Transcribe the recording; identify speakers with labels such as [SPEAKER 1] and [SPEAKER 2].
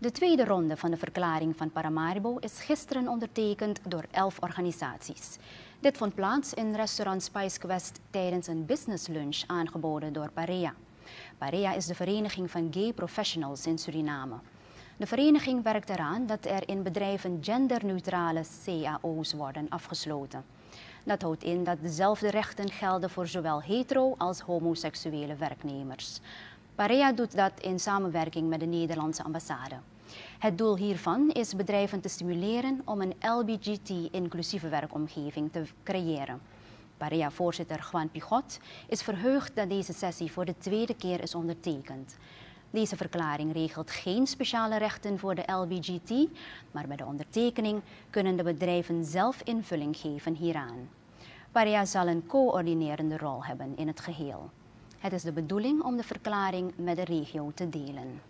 [SPEAKER 1] De tweede ronde van de verklaring van Paramaribo is gisteren ondertekend door elf organisaties. Dit vond plaats in restaurant Spice Quest tijdens een business lunch aangeboden door Parea. Parea is de vereniging van gay professionals in Suriname. De vereniging werkt eraan dat er in bedrijven genderneutrale cao's worden afgesloten. Dat houdt in dat dezelfde rechten gelden voor zowel hetero- als homoseksuele werknemers. Parea doet dat in samenwerking met de Nederlandse ambassade. Het doel hiervan is bedrijven te stimuleren om een LBGT-inclusieve werkomgeving te creëren. Parea-voorzitter Juan Pigot is verheugd dat deze sessie voor de tweede keer is ondertekend. Deze verklaring regelt geen speciale rechten voor de LBGT, maar bij de ondertekening kunnen de bedrijven zelf invulling geven hieraan. Parea zal een coördinerende rol hebben in het geheel. Het is de bedoeling om de verklaring met de regio te delen.